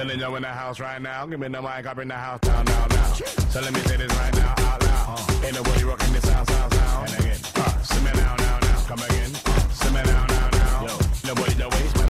Telling you in the house right now. Give me the mic, I bring the house down, down, down. So let me say this right now, out loud. Uh, Ain't nobody rocking this sound, sound, sound.